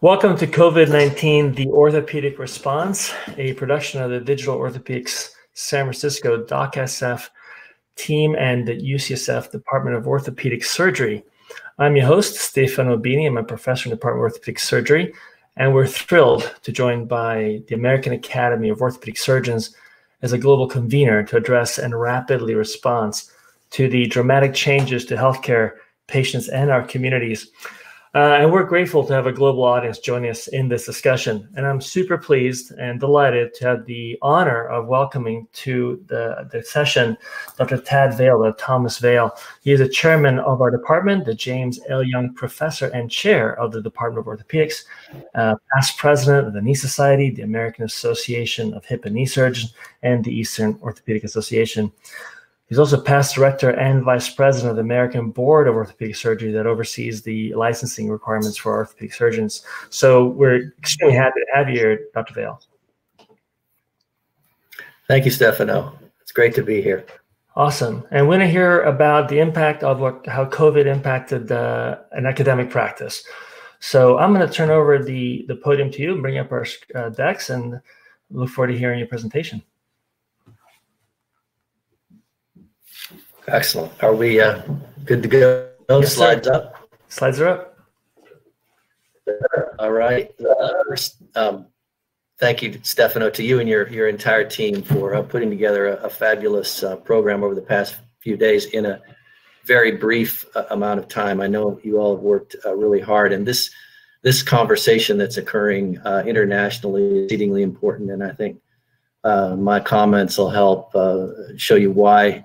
Welcome to COVID 19, the Orthopedic Response, a production of the Digital Orthopedics San Francisco DocSF team and the UCSF Department of Orthopedic Surgery. I'm your host, Stefano Bini. I'm a professor in the Department of Orthopedic Surgery, and we're thrilled to join by the American Academy of Orthopedic Surgeons as a global convener to address and rapidly respond to the dramatic changes to healthcare patients and our communities. Uh, and we're grateful to have a global audience joining us in this discussion. And I'm super pleased and delighted to have the honor of welcoming to the, the session Dr. Tad Vail, uh, Thomas Vail. He is a chairman of our department, the James L. Young Professor and Chair of the Department of Orthopedics, uh, past president of the Knee Society, the American Association of Hip and Knee Surgeons, and the Eastern Orthopedic Association. He's also past director and vice president of the American Board of Orthopedic Surgery that oversees the licensing requirements for orthopedic surgeons. So we're extremely happy to have you here, Dr. Vail. Thank you, Stefano. It's great to be here. Awesome. And we're going to hear about the impact of what, how COVID impacted uh, an academic practice. So I'm going to turn over the, the podium to you and bring up our uh, decks and look forward to hearing your presentation. Excellent. Are we uh, good to go? Yes, Slides sir. up. Slides are up. All right. Um, thank you, Stefano, to you and your your entire team for uh, putting together a, a fabulous uh, program over the past few days in a very brief uh, amount of time. I know you all have worked uh, really hard, and this this conversation that's occurring uh, internationally is exceedingly important. And I think my comments will help show you why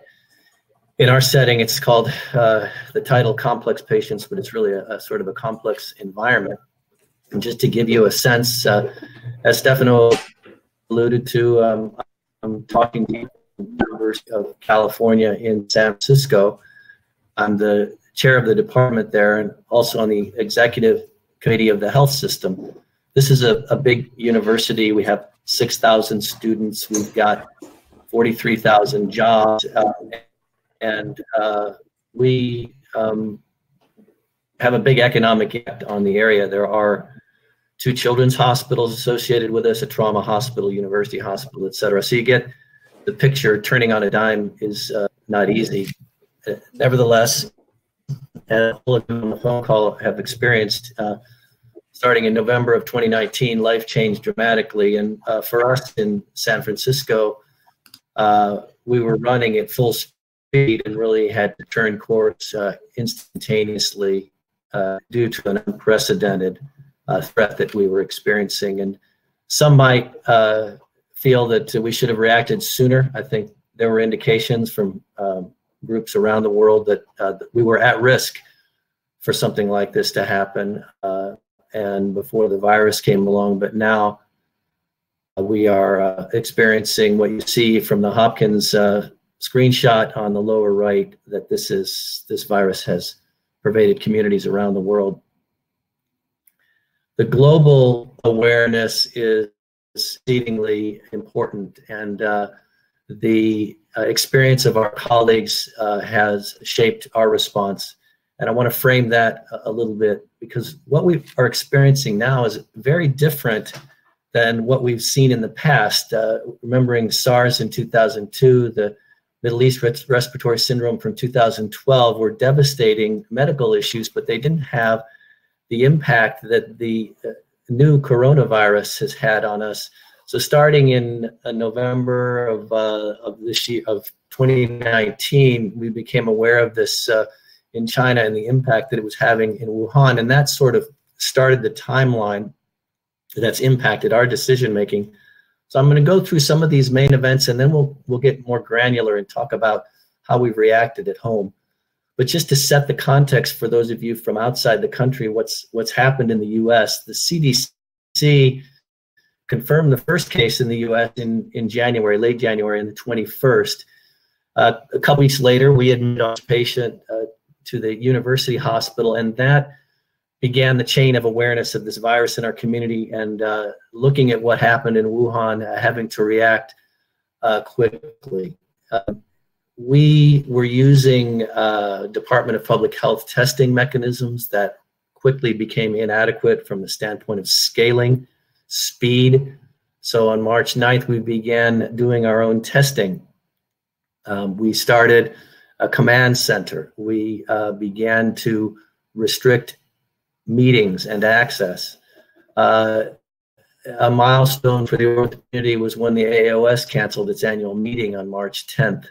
in our setting, it's called uh, the title complex patients, but it's really a, a, sort of a complex environment. And just to give you a sense, uh, as Stefano alluded to, um, I'm talking to the University of California in San Francisco. I'm the chair of the department there and also on the executive committee of the health system. This is a, a big university. We have 6,000 students. We've got 43,000 jobs. Uh, and uh, we um, have a big economic impact on the area. There are two children's hospitals associated with us, a trauma hospital, university hospital, et cetera. So you get the picture. Turning on a dime is uh, not easy. Uh, nevertheless, and all of you on the phone call have experienced, uh, starting in November of 2019, life changed dramatically. And uh, for us in San Francisco, uh, we were running at full speed speed and really had to turn course uh, instantaneously uh, due to an unprecedented uh, threat that we were experiencing. And some might uh, feel that we should have reacted sooner. I think there were indications from um, groups around the world that, uh, that, we were at risk for something like this to happen uh, and before the virus came along. But now we are experiencing what you see from the Hopkins screenshot on the lower right that this is this virus has pervaded communities around the world. The global awareness is exceedingly important, and uh, the uh, experience of our colleagues uh, has shaped our response. And I want to frame that a, a little bit because what we are experiencing now is very different than what we've seen in the past. Uh, remembering SARS in 2002, the Middle East respiratory syndrome from 2012 were devastating medical issues, but they didn't have the impact that the uh, new coronavirus has had on us. So starting in uh, November of, uh, of this year, of 2019, we became aware of this uh, in China and the impact that it was having in Wuhan. And that sort of started the timeline that's impacted our decision making so I'm going to go through some of these main events and then we'll we'll get more granular and talk about how we've reacted at home. But just to set the context for those of you from outside the country, what's what's happened in the U.S. The CDC confirmed the first case in the U.S. in in January, late January, in the 21st. Uh, a couple weeks later, we admitted a patient uh, to the university hospital, and that began the chain of awareness of this virus in our community and uh, looking at what happened in Wuhan, uh, having to react uh, quickly. Uh, we were using uh, Department of Public Health testing mechanisms that quickly became inadequate from the standpoint of scaling, speed. So on March 9th, we began doing our own testing. Um, we started a command center. We uh, began to restrict meetings and access. Uh, a milestone for the ortho community was when the AOS canceled its annual meeting on March 10th.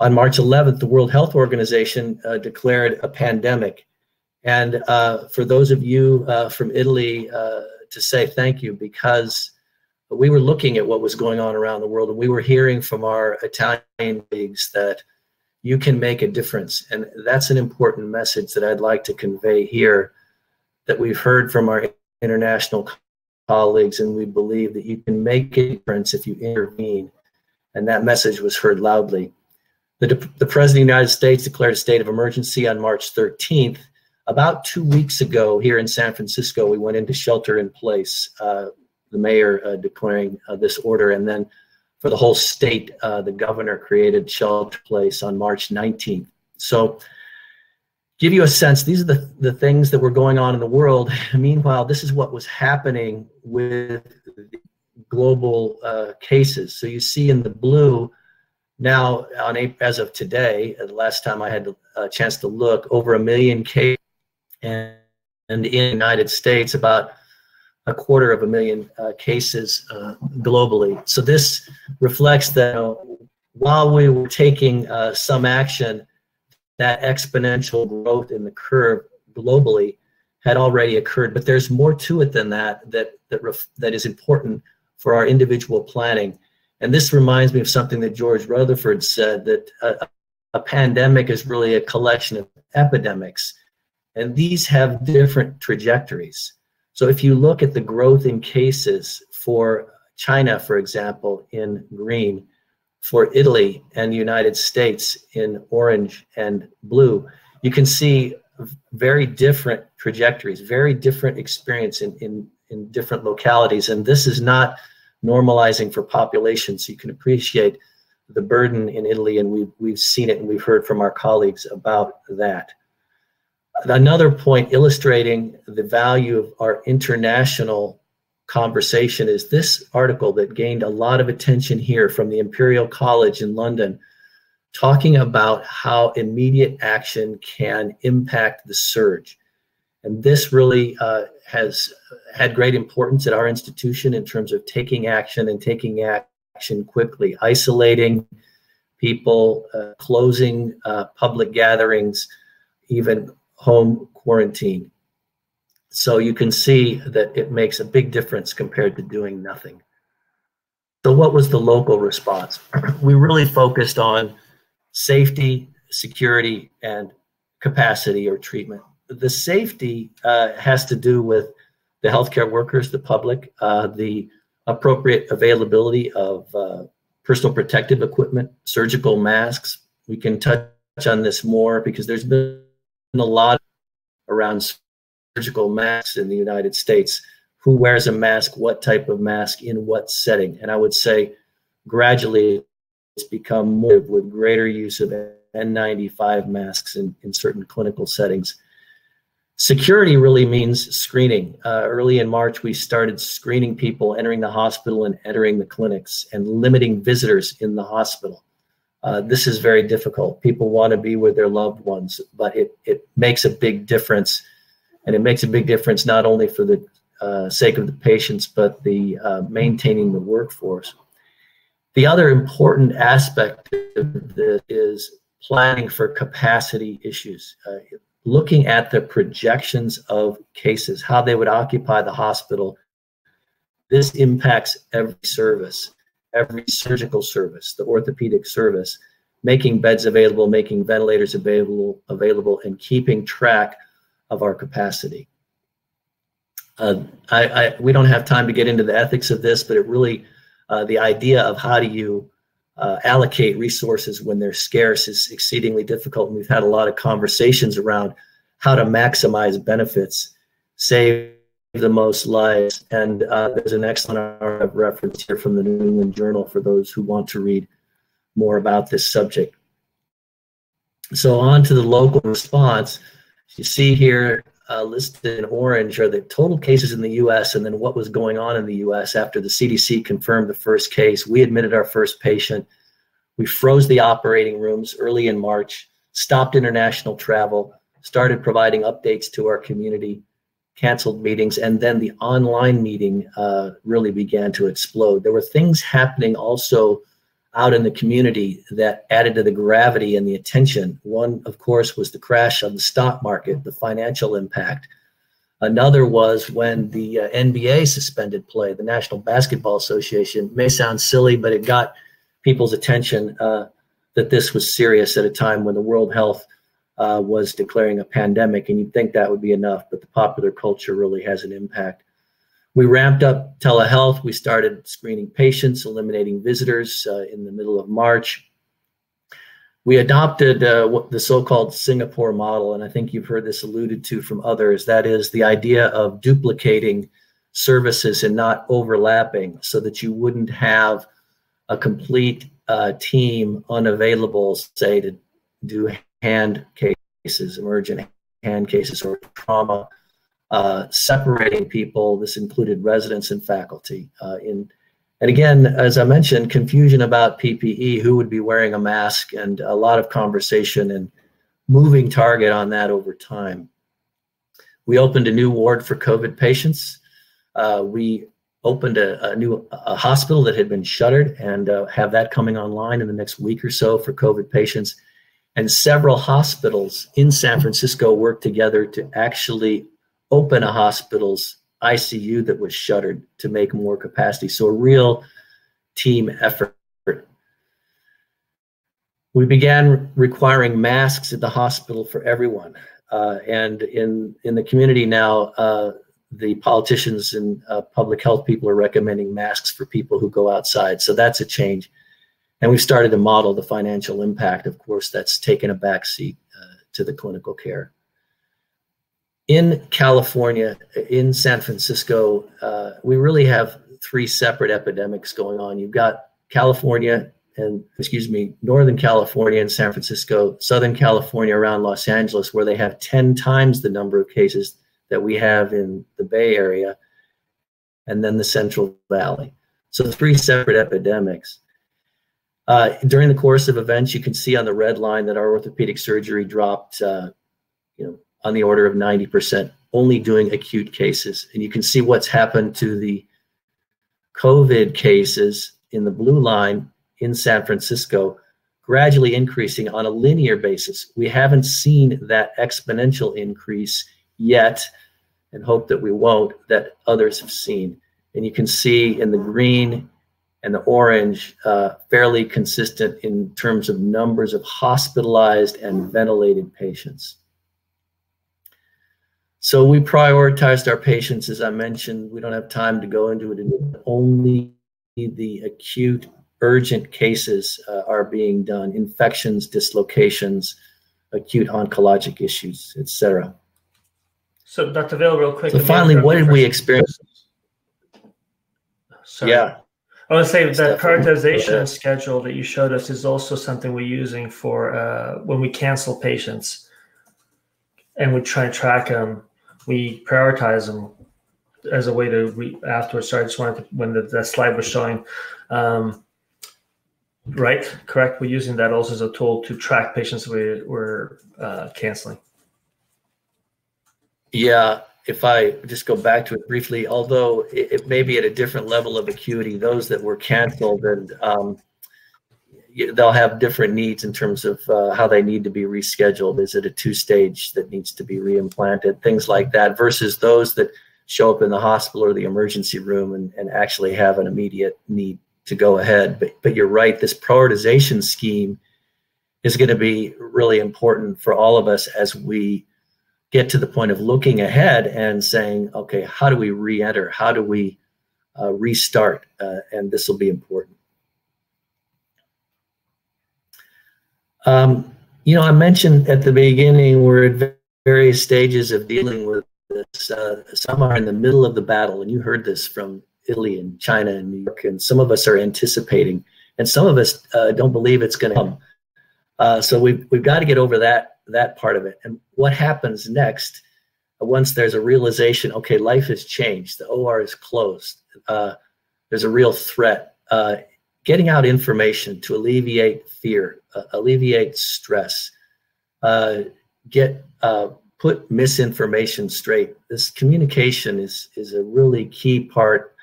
On March 11th, the World Health Organization uh, declared a pandemic. And uh, for those of you uh, from Italy, uh, to say thank you because we were looking at what was going on around the world and we were hearing from our Italian colleagues that you can make a difference. And that's an important message that I'd like to convey here that we've heard from our international colleagues, and we believe that you can make a difference if you intervene. And that message was heard loudly. The, the President of the United States declared a state of emergency on March 13th. About two weeks ago, here in San Francisco, we went into shelter in place, uh, the mayor uh, declaring uh, this order. And then for the whole state, uh, the governor created shelter place on March 19th. So give you a sense, these are the, the things that were going on in the world. Meanwhile, this is what was happening with global uh, cases. So you see in the blue now, on as of today, uh, the last time I had a chance to look, over a million cases, and, and in the United States, about a quarter of a million uh, cases uh, globally. So this reflects that while we were taking uh, some action, that exponential growth in the curve globally had already occurred. But there's more to it than that that that that is important for our individual planning. And this reminds me of something that George Rutherford said that a pandemic is really a collection of epidemics, and these have different trajectories. So if you look at the growth in cases for China, for example, in green, for Italy and the United States in orange and blue, you can see very different trajectories, very different experience in, in, in different localities. And this is not normalizing for population. So you can appreciate the burden in Italy, and we've, we've seen it and we've heard from our colleagues about that. Another point illustrating the value of our international conversation is this article that gained a lot of attention here from the Imperial College in London, talking about how immediate action can impact the surge. And this really uh, has had great importance at our institution in terms of taking action and taking action quickly, isolating people, uh, closing uh, public gatherings, even home quarantine. So you can see that it makes a big difference compared to doing nothing. So what was the local response? We really focused on safety, security, and capacity or treatment. The safety uh, has to do with the healthcare workers, the public, uh, the appropriate availability of uh, personal protective equipment, surgical masks. We can touch on this more because there's been a lot around surgical masks in the United States. Who wears a mask? What type of mask? In what setting? And I would say gradually it's become more with greater use of N95 masks in, in certain clinical settings. Security really means screening. Uh, early in March, we started screening people entering the hospital and entering the clinics and limiting visitors in the hospital. Uh, this is very difficult. People want to be with their loved ones, but it, it makes a big difference and it makes a big difference not only for the uh, sake of the patients, but the uh, maintaining the workforce. The other important aspect of this is planning for capacity issues. Uh, looking at the projections of cases, how they would occupy the hospital. This impacts every service, every surgical service, the orthopedic service, making beds available, making ventilators available, available, and keeping track of our capacity. Uh, I, I, we don't have time to get into the ethics of this, but it really, uh, the idea of how do you uh, allocate resources when they're scarce is exceedingly difficult. And we've had a lot of conversations around how to maximize benefits, save the most lives. And uh, there's an excellent reference here from the New England Journal for those who want to read more about this subject. So on to the local response. You see here uh, listed in orange are the total cases in the US and then what was going on in the US after the CDC confirmed the first case. We admitted our first patient. We froze the operating rooms early in March, stopped international travel, started providing updates to our community, canceled meetings, and then the online meeting uh, really began to explode. There were things happening also out in the community that added to the gravity and the attention. One, of course, was the crash of the stock market, the financial impact. Another was when the uh, NBA suspended play, the National Basketball Association. It may sound silly, but it got people's attention uh, that this was serious at a time when the World Health uh, was declaring a pandemic. And you'd think that would be enough, but the popular culture really has an impact. We ramped up telehealth. We started screening patients, eliminating visitors uh, in the middle of March. We adopted uh, the so-called Singapore model, and I think you've heard this alluded to from others. That is the idea of duplicating services and not overlapping so that you wouldn't have a complete uh, team unavailable, say, to do hand cases, emergent hand cases, or trauma uh, separating people. This included residents and faculty. Uh, in, and again, as I mentioned, confusion about PPE, who would be wearing a mask, and a lot of conversation and moving target on that over time. We opened a new ward for COVID patients. Uh, we opened a, a, new a hospital that had been shuttered and uh, have that coming online in the next week or so for COVID patients. And several hospitals in San Francisco worked together to actually open a hospital's ICU that was shuttered to make more capacity. So a real team effort. We began requiring masks at the hospital for everyone. Uh, and in, in the community now, uh, the politicians and uh, public health people are recommending masks for people who go outside. So that's a change. And we've started to model the financial impact. Of course, that's taken a backseat uh, to the clinical care in California, in San Francisco, uh, we really have three separate epidemics going on. You've got California and, excuse me, Northern California and San Francisco, Southern California around Los Angeles, where they have 10 times the number of cases that we have in the Bay Area, and then the Central Valley. So three separate epidemics. Uh, during the course of events, you can see on the red line that our orthopedic surgery dropped, uh, you know, on the order of 90%, only doing acute cases. And you can see what's happened to the COVID cases in the blue line in San Francisco, gradually increasing on a linear basis. We haven't seen that exponential increase yet, and hope that we won't, that others have seen. And you can see in the green and the orange, uh, fairly consistent in terms of numbers of hospitalized and ventilated patients. So we prioritized our patients, as I mentioned. We don't have time to go into it. Only the acute, urgent cases uh, are being done: infections, dislocations, acute oncologic issues, etc. So, Dr. Vail, real quick. So finally, what did we experience? Sorry. Yeah. I want to say that prioritization schedule that you showed us is also something we're using for uh, when we cancel patients and we try and track them we prioritize them as a way to re- afterwards. Sorry, I just wanted to, when the, the slide was showing. Um, right, correct. We're using that also as a tool to track patients we, we're uh, canceling. Yeah, if I just go back to it briefly, although it, it may be at a different level of acuity, those that were canceled and um, they'll have different needs in terms of uh, how they need to be rescheduled. Is it a two stage that needs to be reimplanted? Things like that versus those that show up in the hospital or the emergency room and, and actually have an immediate need to go ahead. But, but you're right, this prioritization scheme is going to be really important for all of us as we get to the point of looking ahead and saying, okay, how do we re-enter? How do we uh, restart? Uh, and this will be important. Um, you know, I mentioned at the beginning we're at various stages of dealing with this. Uh, some are in the middle of the battle, and you heard this from Italy and China and New York, and some of us are anticipating, and some of us uh, don't believe it's going to come. Uh, so we've we've got to get over that that part of it. And what happens next once there's a realization, okay, life has changed, the OR is closed, uh, there's a real threat. Uh, getting out information to alleviate fear, uh, alleviate stress, uh, get uh, put misinformation straight. This communication is is a really key part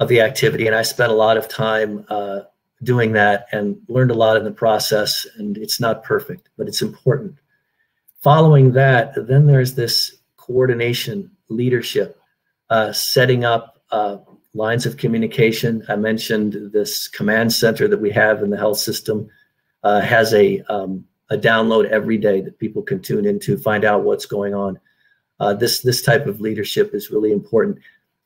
of the activity, and I spent a lot of time uh, doing that and learned a lot in the process. And it's not perfect, but it's important. Following that, then there's this coordination, leadership, uh, setting up uh, lines of communication. I mentioned this command center that we have in the health system uh, has a, um, a download every day that people can tune into, find out what's going on. Uh, this, this type of leadership is really important.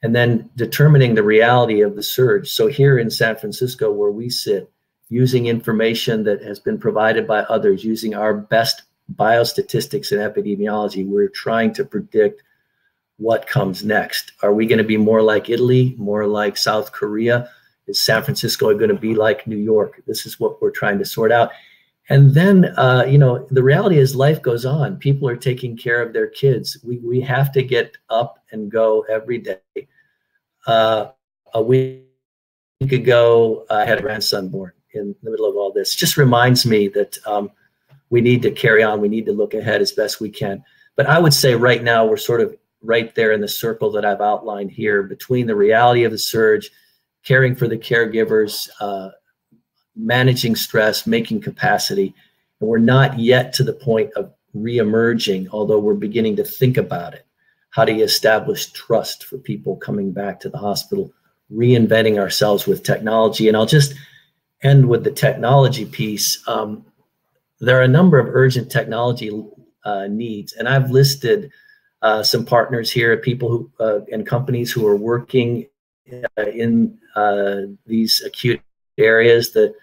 And then determining the reality of the surge. So here in San Francisco, where we sit, using information that has been provided by others, using our best biostatistics and epidemiology, we're trying to predict what comes next. Are we going to be more like Italy, more like South Korea? Is San Francisco going to be like New York? This is what we're trying to sort out. And then, uh, you know, the reality is life goes on. People are taking care of their kids. We, we have to get up and go every day. Uh, a week ago, I had a grandson born in the middle of all this. Just reminds me that um, we need to carry on. We need to look ahead as best we can. But I would say right now we're sort of right there in the circle that I've outlined here between the reality of the surge, caring for the caregivers, uh, managing stress, making capacity. And we're not yet to the point of reemerging, although we're beginning to think about it. How do you establish trust for people coming back to the hospital, reinventing ourselves with technology? And I'll just end with the technology piece. Um, there are a number of urgent technology uh, needs, and I've listed uh, some partners here, people who uh, and companies who are working uh, in uh, these acute areas. The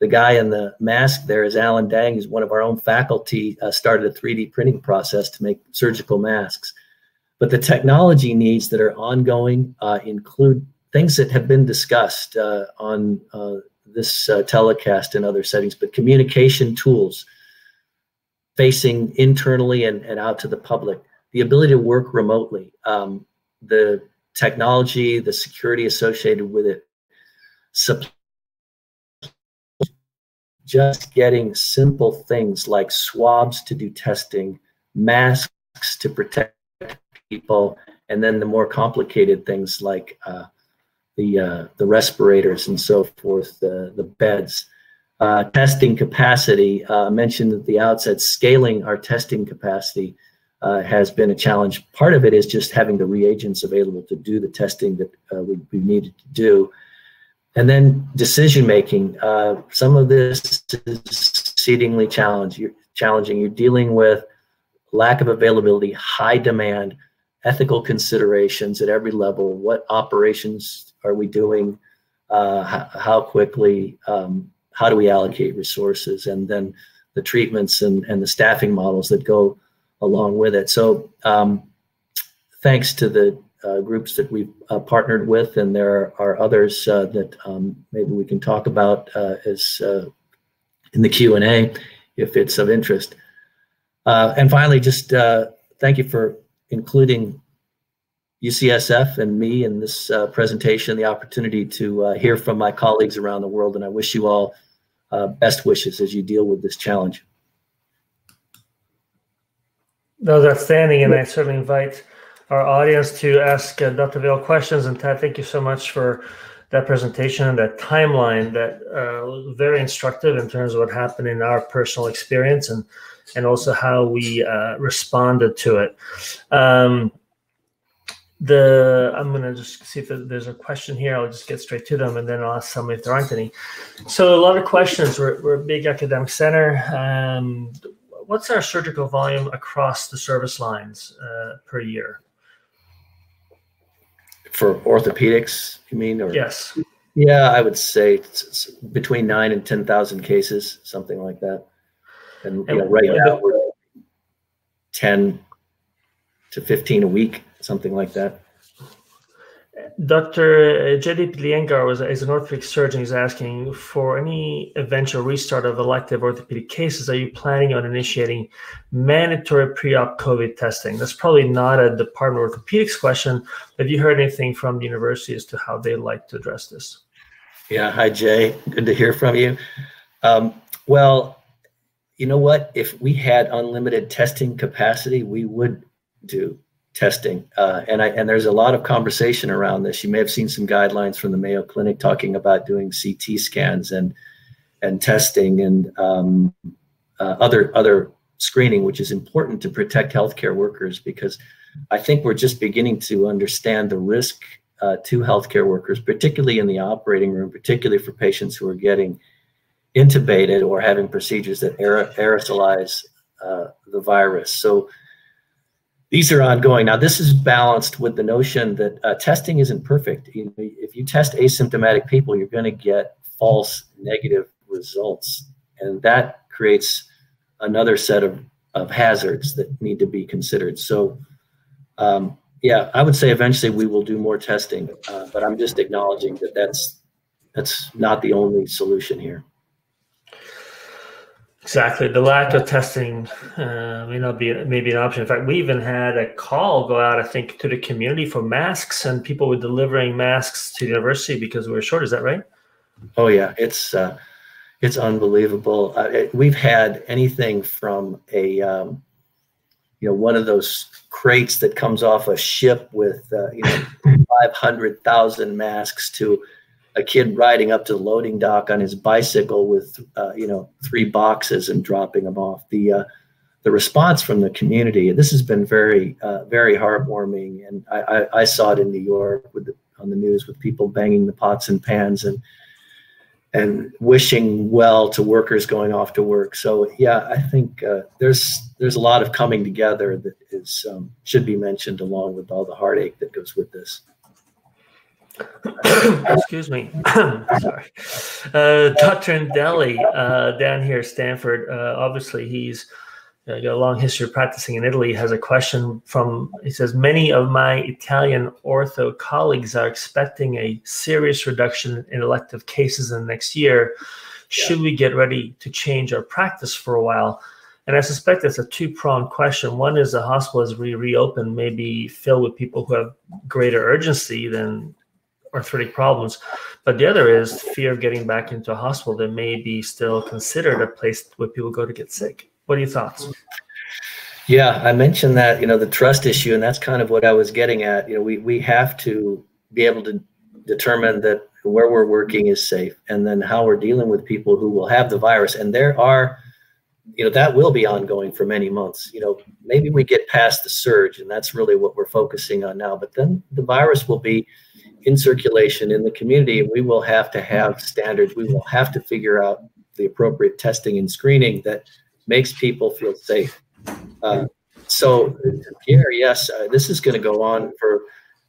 the guy in the mask there is Alan Dang, who's one of our own faculty, uh, started a 3D printing process to make surgical masks. But the technology needs that are ongoing uh, include things that have been discussed on this telecast and other settings, but communication tools facing internally and, and out to the public the ability to work remotely, um, the technology, the security associated with it, just getting simple things like swabs to do testing, masks to protect people, and then the more complicated things like uh, the uh, the respirators and so forth, the the beds. Uh, testing capacity, uh, mentioned at the outset, scaling our testing capacity uh, has been a challenge. Part of it is just having the reagents available to do the testing that uh, we, we, needed to do. And then decision making. Uh, some of this is exceedingly challenge, you're, challenging. You're dealing with lack of availability, high demand, ethical considerations at every level. What operations are we doing? Uh, how, how, quickly? Um, how do we allocate resources? And then the treatments and, and the staffing models that go along with it. So um, thanks to the uh, groups that we've uh, partnered with, and there are others uh, that um, maybe we can talk about uh, as uh, in the Q and A if it's of interest. Uh, and finally, just thank you for including UCSF and me in this presentation, the opportunity to hear from my colleagues around the world, and I wish you all best wishes as you deal with this challenge. That was outstanding, and I certainly invite our audience to ask uh, Dr. Vail questions. And Tad, thank you so much for that presentation and that timeline that uh, very instructive in terms of what happened in our personal experience and and also how we uh, responded to it. Um, the I'm gonna just see if there's a question here. I'll just get straight to them, and then I'll ask some if there aren't any. So a lot of questions. We're, we're a big academic center. Um, what's our surgical volume across the service lines uh, per year? For orthopedics, you mean? Or, yes. Yeah, I would say between nine and ten thousand cases, something like that. And, and know, right now we're ten to fifteen a week, something like that. Dr. Jaydeep Iyengar was is an orthopedic surgeon. He's asking for any eventual restart of elective orthopedic cases. Are you planning on initiating mandatory pre-op COVID testing? That's probably not a Department of Orthopedics question. Have you heard anything from the university as to how they like to address this? Yeah. Hi, Jay. Good to hear from you. Um, well, you know what? If we had unlimited testing capacity, we would do testing. Uh, and I and there's a lot of conversation around this. You may have seen some guidelines from the Mayo Clinic talking about doing CT scans and and testing and um, uh, other other screening, which is important to protect healthcare workers because I think we're just beginning to understand the risk uh, to healthcare workers, particularly in the operating room, particularly for patients who are getting intubated or having procedures that aerosolize uh, the virus. So these are ongoing. Now, this is balanced with the notion that uh, testing isn't perfect. If you test asymptomatic people, you're going to get false negative results. And that creates another set of, of hazards that need to be considered. So, um, yeah, I would say eventually we will do more testing, uh, but I'm just acknowledging that that's, that's not the only solution here. Exactly. The lack of testing uh, may not be maybe an option. In fact, we even had a call go out, I think, to the community for masks, and people were delivering masks to the university because we were short. Is that right? Oh yeah, it's uh, it's unbelievable. Uh, it, we've had anything from a um, you know one of those crates that comes off a ship with uh, you know five hundred thousand masks to a kid riding up to the loading dock on his bicycle with uh, you know three boxes and dropping them off. The uh, the response from the community this has been very uh, very heartwarming, and I, I, I, saw it in New York with the, on the news with people banging the pots and pans and and wishing well to workers going off to work. So yeah, I think uh, there's there's a lot of coming together that is um, should be mentioned along with all the heartache that goes with this. Excuse me. Sorry. Uh, Dr. Indelli, uh, down here, at Stanford, uh, obviously he's uh, got a long history of practicing in Italy, has a question from, he says, many of my Italian ortho colleagues are expecting a serious reduction in elective cases in the next year. Should yeah. we get ready to change our practice for a while? And I suspect it's a two-pronged question. One is the hospital as we reopen maybe filled with people who have greater urgency than arthritic problems. But the other is fear of getting back into a hospital that may be still considered a place where people go to get sick. What are your thoughts? Yeah, I mentioned that, you know, the trust issue, and that's kind of what I was getting at. You know, we, we have to be able to determine that where we're working is safe and then how we're dealing with people who will have the virus. And there are, you know, that will be ongoing for many months. You know, maybe we get past the surge, and that's really what we're focusing on now. But then the virus will be in circulation in the community, we will have to have standards. We will have to figure out the appropriate testing and screening that makes people feel safe. Uh, so, Pierre, yes, uh, this is going to go on for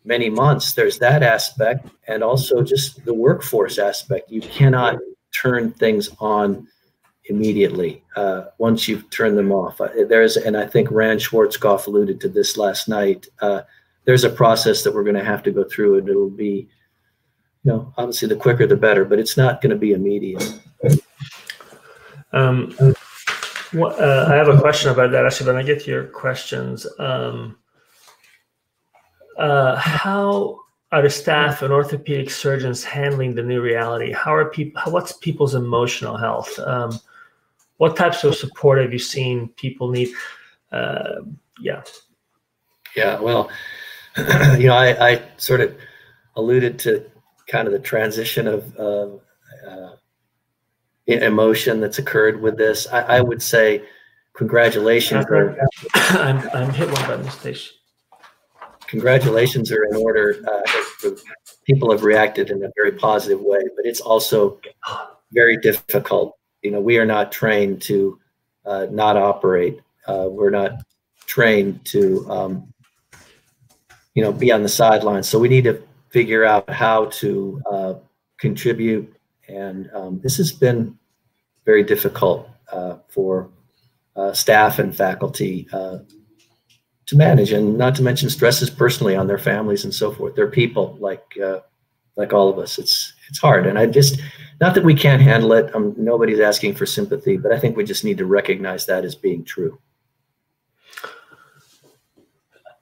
many months. There's that aspect, and also just the workforce aspect. You cannot turn things on immediately uh, once you've turned them off. Uh, there's, and I think Ran Schwarzkopf alluded to this last night. There's a process that we're going to have to go through, and it'll be, you know, obviously the quicker the better, but it's not going to be immediate. Um, what, uh, I have a question about that actually, but I get to your questions. Um, uh, how are the staff and orthopedic surgeons handling the new reality? How are people? What's people's emotional health? Um, what types of support have you seen people need? Uh, yeah. Yeah. Well, you know, I, I, sort of alluded to kind of the transition of uh, uh, emotion that's occurred with this. I, I would say congratulations. Are, I'm, I'm hit one by mistake. Congratulations are in order. Uh, people have reacted in a very positive way, but it's also very difficult. You know, we are not trained to uh, not operate. Uh, we're not trained to um, you know, be on the sidelines. So we need to figure out how to uh, contribute. And um, this has been very difficult uh, for uh, staff and faculty uh, to manage, and not to mention stresses personally on their families and so forth. They're people like uh, like all of us. It's it's hard, and I just not that we can't handle it. Um, nobody's asking for sympathy, but I think we just need to recognize that as being true.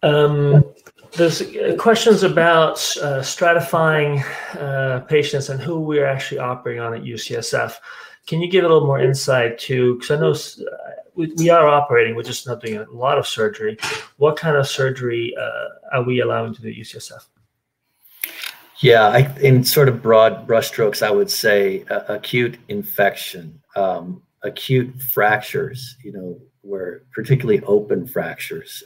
Um, there's uh, questions about uh, stratifying uh, patients and who we're actually operating on at UCSF. Can you give a little more insight to, because I know uh, we, we, are operating, we're just not doing a lot of surgery. What kind of surgery uh, are we allowing to the UCSF? Yeah, I, in sort of broad brushstrokes, I would say uh, acute infection, um, acute fractures, you know, where particularly open fractures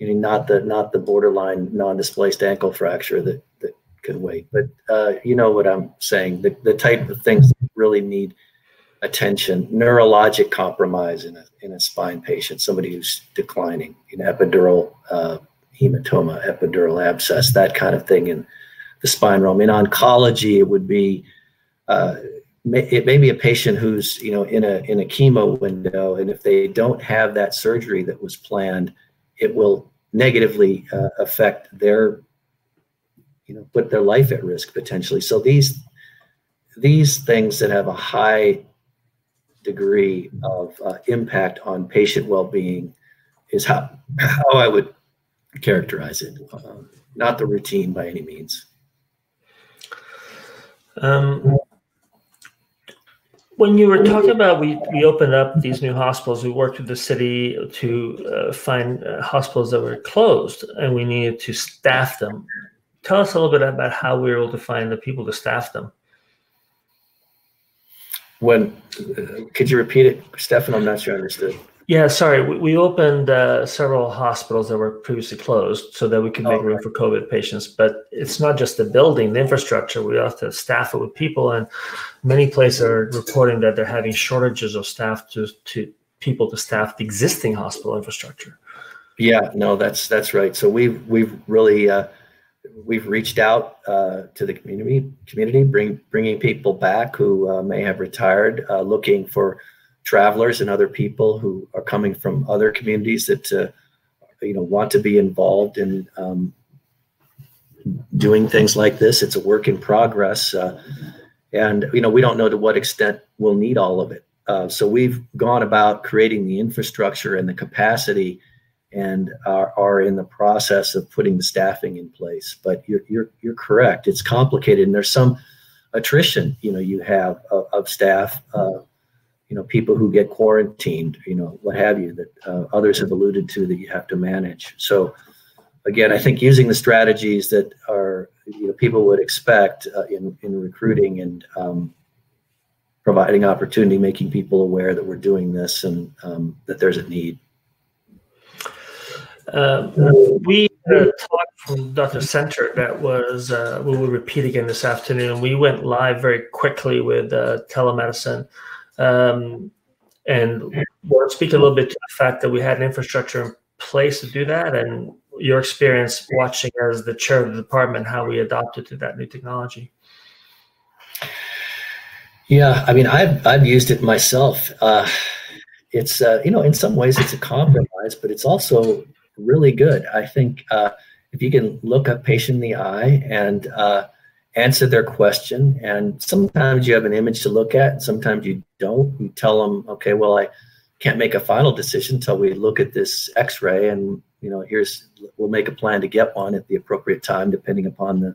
you know, not the not the borderline non-displaced ankle fracture that that can wait. But uh, you know what I'm saying. The the type of things that really need attention. Neurologic compromise in a in a spine patient, somebody who's declining, know, epidural uh, hematoma, epidural abscess, that kind of thing in the spine realm. In oncology, it would be. Uh, it may be a patient who's you know in a in a chemo window and if they don't have that surgery that was planned it will negatively uh, affect their you know put their life at risk potentially. So these these things that have a high degree of uh, impact on patient well-being is how how i would characterize it um, not the routine by any means. Um, when you were talking about we, we opened up these new hospitals, we worked with the city to uh, find uh, hospitals that were closed and we needed to staff them. Tell us a little bit about how we were able to find the people to staff them. When, uh, could you repeat it, Stefan? I'm not sure I understood. Yeah, sorry. We, we opened uh, several hospitals that were previously closed so that we could make oh, room right. for COVID patients. But it's not just the building, the infrastructure. We have to staff it with people, and many places are reporting that they're having shortages of staff to to people to staff the existing hospital infrastructure. Yeah, no, that's that's right. So we've we've really uh, we've reached out uh, to the community community, bring bringing people back who uh, may have retired, uh, looking for travelers and other people who are coming from other communities that uh, you know want to be involved in um, doing things like this. It's a work in progress, uh, and you know we don't know to what extent we'll need all of it. Uh, so we've gone about creating the infrastructure and the capacity, and are, are in the process of putting the staffing in place. But you're you're you're correct. It's complicated, and there's some attrition. You know, you have of, of staff. You know people who get quarantined you know what have you that uh, others have alluded to that you have to manage so again i think using the strategies that are you know people would expect uh, in in recruiting and um, providing opportunity making people aware that we're doing this and um, that there's a need uh, we had a talk from Dr. Center that was, uh, we will repeat again this afternoon. We went live very quickly with uh, telemedicine. Um, and we'll speak a little bit to the fact that we had an infrastructure in place to do that and your experience watching as the chair of the department, how we adopted to that new technology. Yeah, I mean, I've, I've used it myself. Uh, it's, uh, you know, in some ways it's a compromise, but it's also really good. I think uh, if you can look a patient in the eye and uh, answer their question. And sometimes you have an image to look at, sometimes you don't. You tell them, okay, well, I can't make a final decision until we look at this X-ray, and you know, here's we'll make a plan to get one at the appropriate time, depending upon the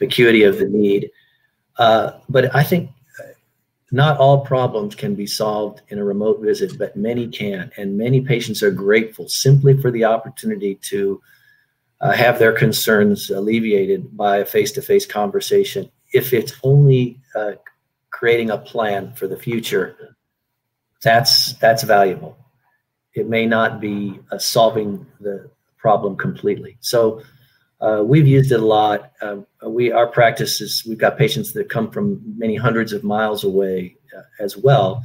acuity of the need. Uh, but I think not all problems can be solved in a remote visit, but many can, and many patients are grateful simply for the opportunity to uh, have their concerns alleviated by a face-to-face conversation if it's only uh, creating a plan for the future that's that's valuable it may not be uh, solving the problem completely so uh, we've used it a lot um, we our practice is we've got patients that come from many hundreds of miles away uh, as well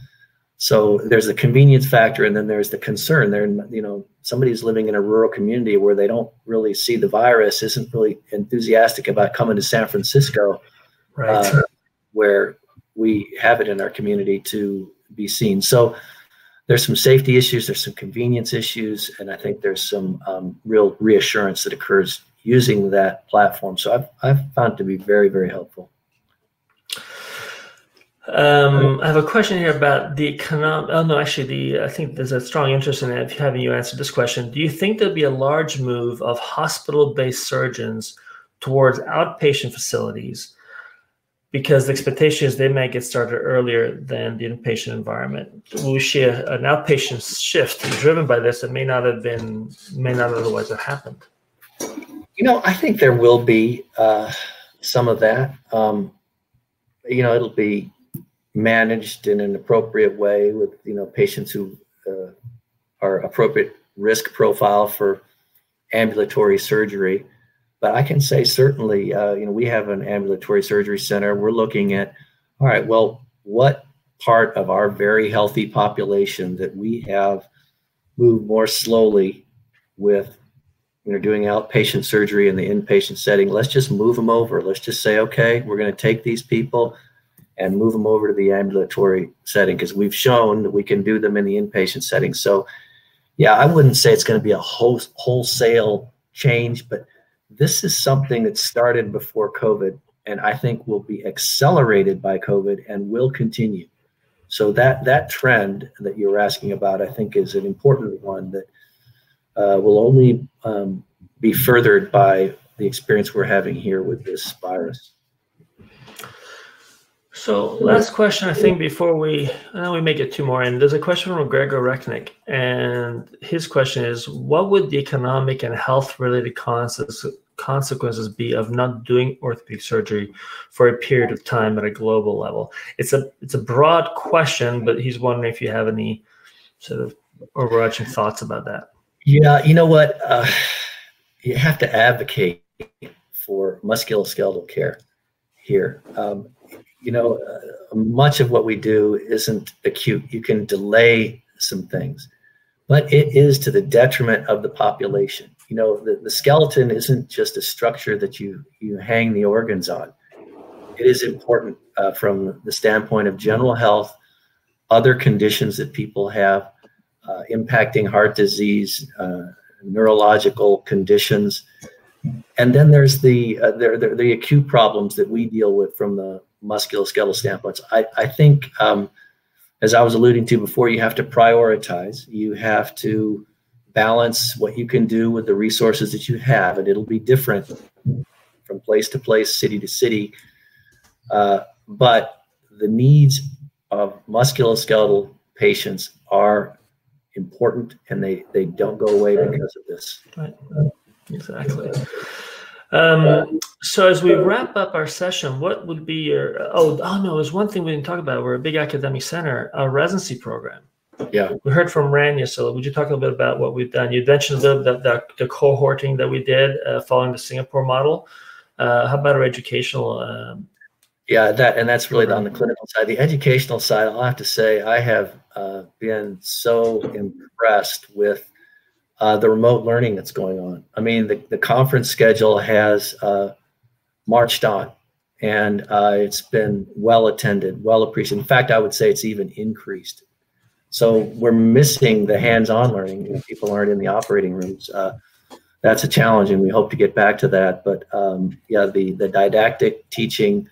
so there's the convenience factor, and then there's the concern. There, you know, somebody's living in a rural community where they don't really see the virus, isn't really enthusiastic about coming to San Francisco, right. uh, where we have it in our community to be seen. So there's some safety issues, there's some convenience issues, and I think there's some um, real reassurance that occurs using that platform. So I've, I've found to be very, very helpful. Um, I have a question here about the economic. Oh no, actually, the I think there's a strong interest in having you answer this question. Do you think there'll be a large move of hospital-based surgeons towards outpatient facilities because the expectation is they may get started earlier than the inpatient environment? We see a, an outpatient shift driven by this that may not have been, may not otherwise have happened? You know, I think there will be uh, some of that. Um, you know, it'll be managed in an appropriate way with you know patients who uh, are appropriate risk profile for ambulatory surgery. But I can say certainly, uh, you know, we have an ambulatory surgery center. We're looking at, all right, well, what part of our very healthy population that we have moved more slowly with, you know, doing outpatient surgery in the inpatient setting, let's just move them over. Let's just say, okay, we're going to take these people and move them over to the ambulatory setting because we've shown that we can do them in the inpatient setting. So, yeah, I wouldn't say it's going to be a whole, wholesale change, but this is something that started before COVID and I think will be accelerated by COVID and will continue. So that that trend that you're asking about, I think, is an important one that uh, will only um, be furthered by the experience we're having here with this virus. So last question, I think, before we uh, we make it two more in. There's a question from Gregor Rechnick, and his question is, what would the economic and health-related consequences be of not doing orthopedic surgery for a period of time at a global level? It's a it's a broad question, but he's wondering if you have any sort of overarching thoughts about that. Yeah, you know what? Uh, you have to advocate for musculoskeletal care here. Um, you know, uh, much of what we do isn't acute. You can delay some things, but it is to the detriment of the population. You know, the, the skeleton isn't just a structure that you you hang the organs on. It is important uh, from the standpoint of general health, other conditions that people have uh, impacting heart disease, uh, neurological conditions, and then there's the uh, there, there, the acute problems that we deal with from the musculoskeletal standpoints. I, I think, um, as I was alluding to before, you have to prioritize. You have to balance what you can do with the resources that you have, and it'll be different from place to place, city to city. Uh, but the needs of musculoskeletal patients are important, and they they don't go away because of this. Right. Exactly. Um, so as we wrap up our session, what would be your oh oh no, there's one thing we didn't talk about. We're a big academic center, a residency program. Yeah, we heard from Rania. So would you talk a little bit about what we've done? You mentioned the the, the, the cohorting that we did uh, following the Singapore model. Uh, how about our educational? Um, yeah, that and that's really on the clinical side. The educational side, I'll have to say, I have uh, been so impressed with uh, the remote learning that's going on. I mean, the, the conference schedule has uh, marched on and uh, it's been well attended, well appreciated. In fact, I would say it's even increased. So we're missing the hands-on learning. Know, people aren't in the operating rooms. Uh, that's a challenge, and we hope to get back to that. But um, yeah, the the didactic teaching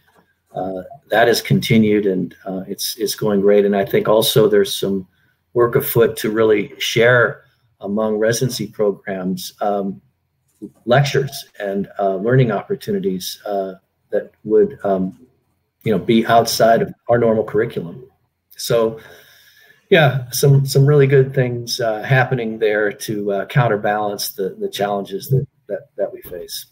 uh, that has continued, and uh, it's it's going great. And I think also there's some work afoot to really share among residency programs um, lectures and uh, learning opportunities uh, that would um, you know be outside of our normal curriculum so yeah some some really good things uh, happening there to uh, counterbalance the the challenges that that, that we face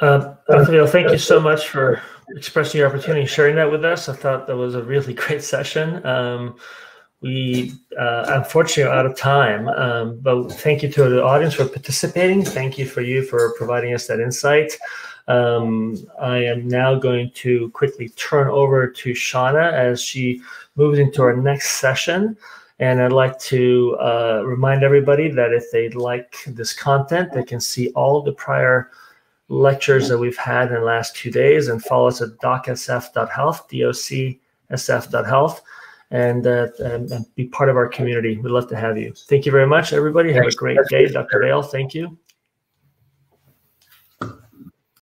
uh, Raphael, thank you so much for expressing your opportunity sharing that with us. I thought that was a really great session. Um, we uh, unfortunately are out of time, um, but thank you to the audience for participating. Thank you for you for providing us that insight. Um, I am now going to quickly turn over to Shauna as she moves into our next session. And I'd like to uh, remind everybody that if they'd like this content, they can see all the prior lectures that we've had in the last two days and follow us at docsf.health, D-O-C-S-F.health and, uh, and, and be part of our community. We'd love to have you. Thank you very much, everybody. Have a great day. Dr. Vail, thank you.